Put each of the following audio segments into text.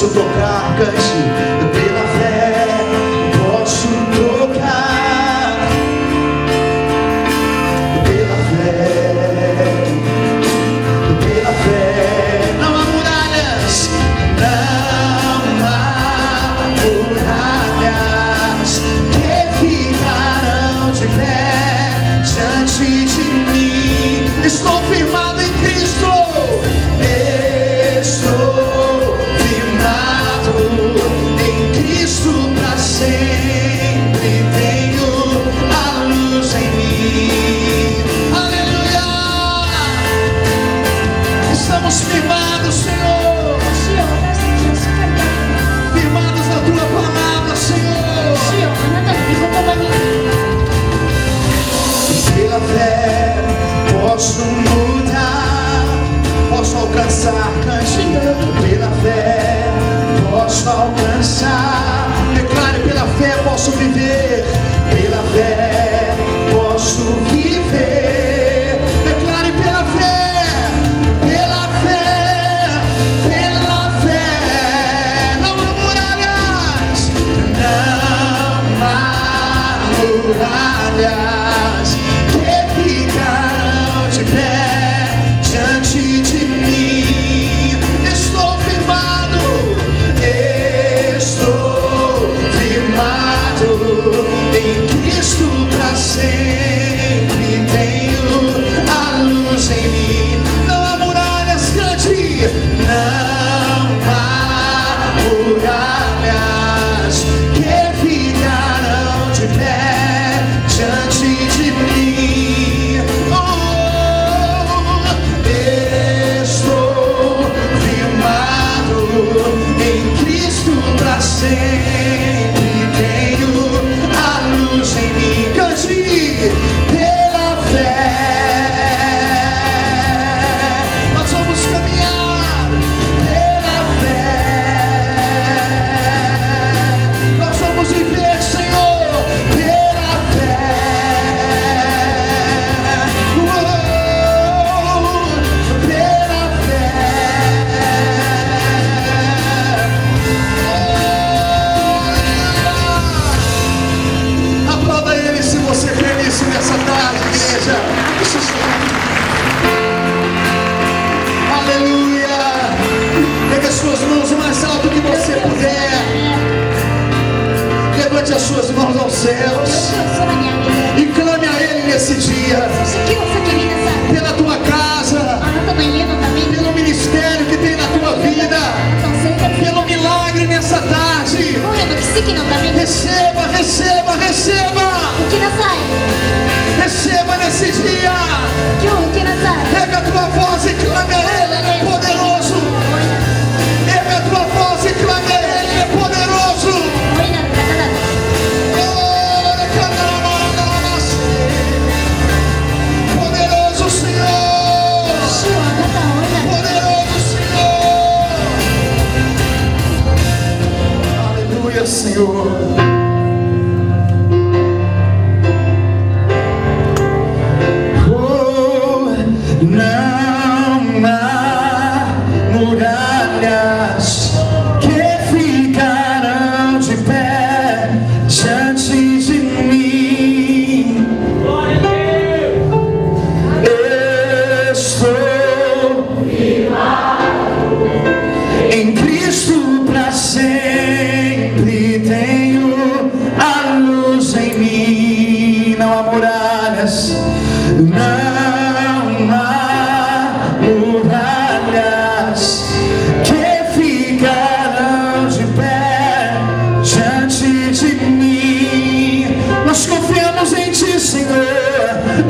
nosso tocar cante. suas mãos aos céus e clame a Ele nesse dia pela tua casa, pelo ministério que tem na tua vida, pelo milagre nessa tarde. Receba, receba, receba. Receba nesse dia. 说。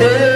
day.